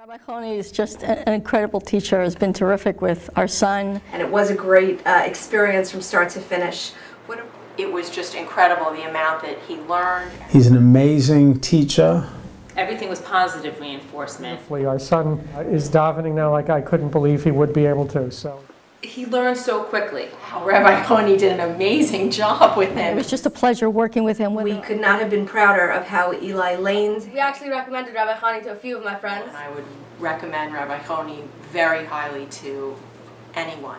Rabbi Choni is just an incredible teacher, has been terrific with our son. And it was a great uh, experience from start to finish. What a, it was just incredible the amount that he learned. He's an amazing teacher. Everything was positive reinforcement. Hopefully our son is davening now like I couldn't believe he would be able to. So he learned so quickly. Rabbi Choni did an amazing job with him. It was just a pleasure working with him. With we him. could not have been prouder of how Eli Lanes. We actually recommended Rabbi Choni to a few of my friends. And I would recommend Rabbi Choni very highly to anyone.